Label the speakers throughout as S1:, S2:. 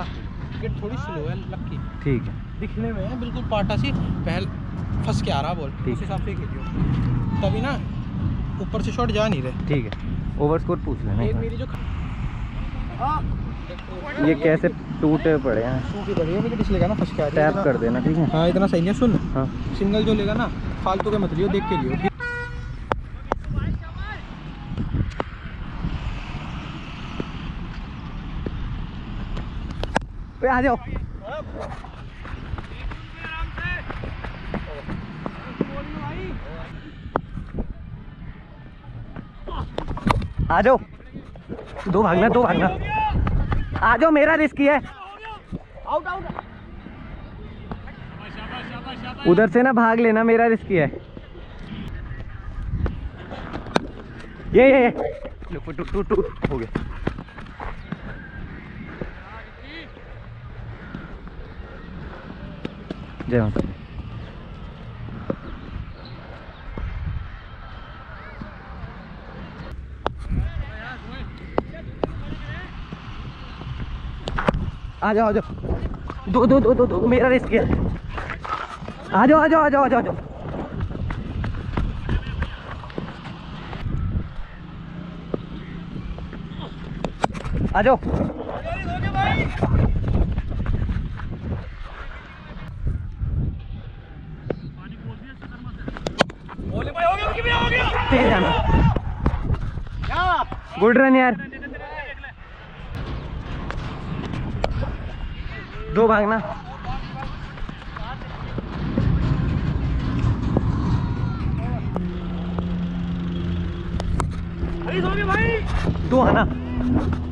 S1: Wicket थोड़ी slow है लक्की
S2: ठीक है।
S1: दिखने में है बिल्कुल पाटा सी पहल फंस के आ रहा बॉल उस हिसाब से खेलियो। तभी ना ऊपर से शॉट जा नहीं रहे।
S2: ठीक है। ओवर स्कोर पूछ लेना
S1: एक मेरी जो
S2: ये कैसे टूटे पड़े हैं?
S1: सूखी पड़ी है? विकेट इसलिए ना फंस के आ
S2: टैप कर देना ठीक है।
S1: हाँ इतना सही है सुन।
S2: हाँ।
S1: सिंगल जो लेगा ना फालतू के मत लियो देख के लियो।
S2: पे आ जाओ आ जाओ दो भागना दो भागना। आ जाओ मेरा रिस्क है उधर से ना भाग लेना मेरा रिस्क है ये ये ये। लो, टू टू टू हो गया। जय माता दी आ जाओ आ जाओ। दो दो दो दो दो, मेरा रिस्क है। आ जाओ आ जाओ आ जाओ आ जाओ आ जाओ। आ जाओ तेज जाना गुड रन यार। दो भागना। दो है जय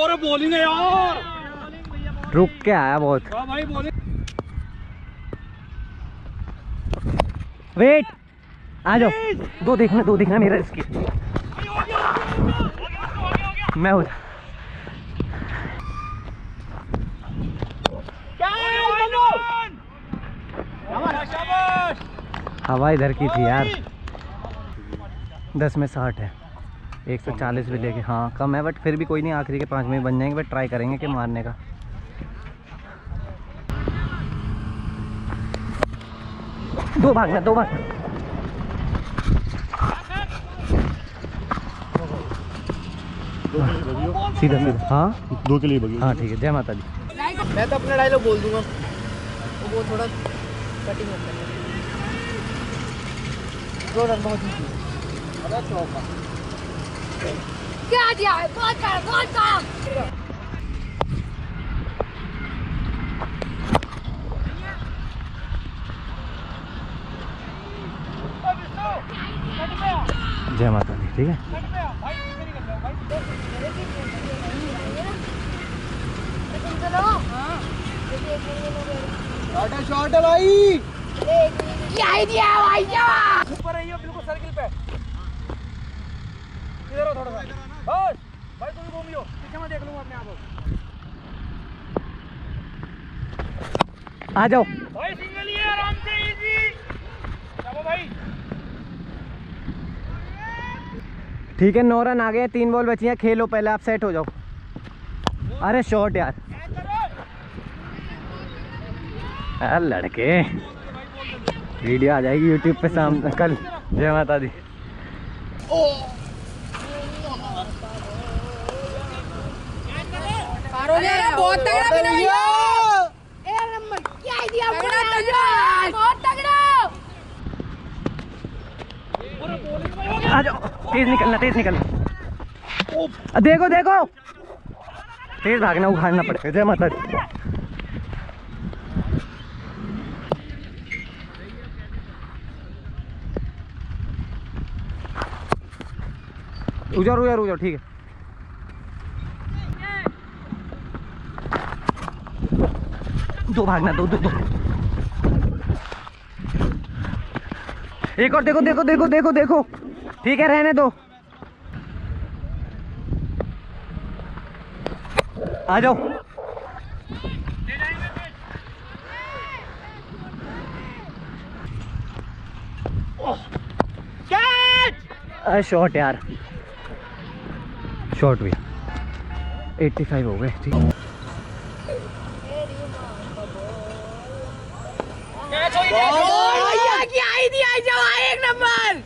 S1: और बॉलिंग है यार।
S2: रुक के आया बहुत।
S1: भाई बॉलिंग
S2: वेट आ जाओ। दो देखना दो देखना मेरा इसकी। मैं हो हवा इधर की थी यार। दस में साठ है। एक सौ चालीस भी लेके हाँ कम है बट फिर भी कोई नहीं आखिरी के पाँच में बन जाएँगे बट ट्राई करेंगे कि मारने का। दो भागना दो भागना सीधा सीधा हाँ?
S3: दो के लिए बगी।
S2: हाँ ठीक है जय माता दी।
S1: मैं तो अपना डायलॉग बोल दूँगा। वो वो थोड़ा कटिंग होता है बहुत ही। अरे चौका
S4: क्या दिया है बहुत कर बहुत कर
S2: जय माता दी ठीक है?
S1: शॉट है शॉट है भाई
S4: क्या दिया भाई?
S1: ऊपर रहिए बिल्कुल सर्किल पे। इधर थोड़ा सा। बस भाई तुम घूमियो पीछे मैं देख लूँगा अपने आप
S2: आ जाओ।
S1: भाई सिंगल ही है आराम से इजी चलो भाई।
S2: ठीक है नौ रन आ गए तीन बॉल बची हैं खेलो पहले आप सेट हो जाओ। अरे शॉट यार। यार लड़के। वीडियो आ जाएगी यूट्यूब पे शाम कल। जय माता दी।
S4: बहुत तगड़ा नंबर क्या दिया तगड़ा तगड़ा बहुत तगड़ा।
S2: आ जाओ तेज निकलना तेज निकलना। देखो देखो। तेज भागना उखाड़ना पड़ेगा। जय माता दी। उजर रुक जाओ ठीक है। दो भागना, दो दो दो। एक और, देखो देखो देखो देखो देखो। ठीक है, रहने दो। आ जाओ। शॉट यार। शॉट भी 85 हो गए, ठीक।
S4: की आई जाओ एक नंबर।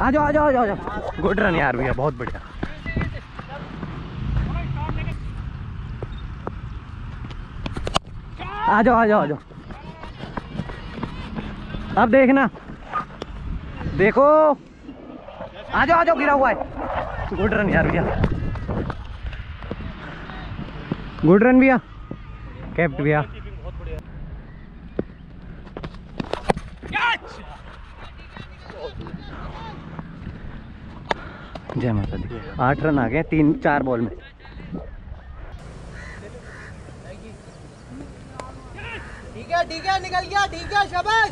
S2: आ जाओ आ जाओ आ जाओ आ जाओ। गुड रन यार भैया बहुत बढ़िया। आ जाओ आ जाओ आ जाओ। अब देखना। देखो। आ जाओ आ जाओ गिरा हुआ है। गुड रन यार भैया। गुड रन भैया। कैप्ट भैया। जय माता दी। आठ रन आ गए तीन चार बॉल में।
S1: ठीक है ठीक है निकल गया ठीक है शाबाश।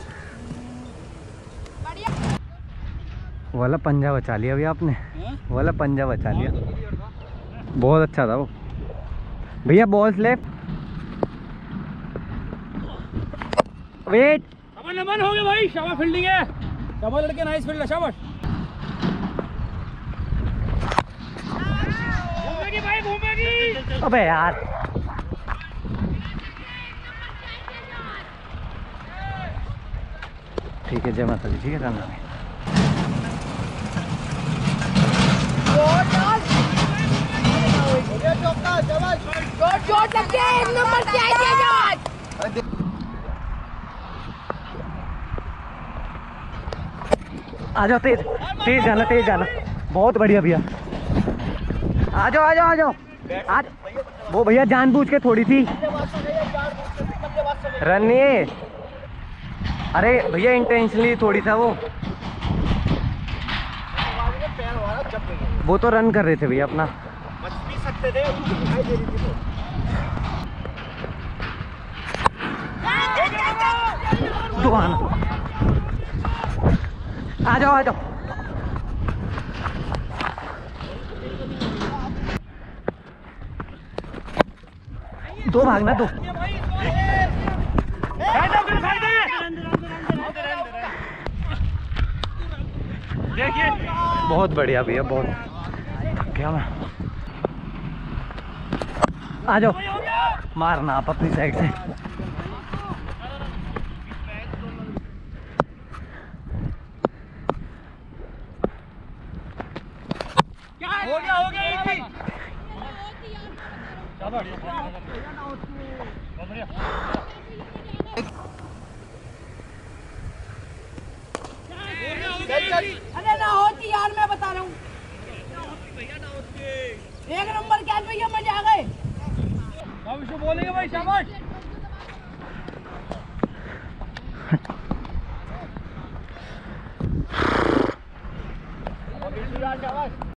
S2: वाला पंजा बचा लिया भैया आपने। वाला पंजा बचा लिया। बहुत अच्छा था वो। भैया ball left wait
S3: Aman Aman हो गया भाई शाबाश फील्डिंग है। शाबाश लड़के नाइस फ़ील्ड शाबाश।
S2: अबे यार। ठीक है, जय माता दी, ठीक है
S4: थी आज
S2: आ जाओ, तेज तेज जाना तेज जाना। बहुत बढ़िया भैया। आ जाओ आ जाओ आ जाओ आज वो भैया जानबूझ के थोड़ी थी। रन अरे भैया इंटेंशनली थोड़ी था वो। वो तो रन कर रहे थे भैया अपना। आ जाओ आ जाओ दो भागना दो।
S3: देखिए।
S2: बहुत बढ़िया भैया बहुत। क्या मैं? आ जाओ। मारना आप अपनी साइड से।
S3: हो गया हो गया एक ही।
S4: अरे ना होती यार मैं बता रहा हूँ।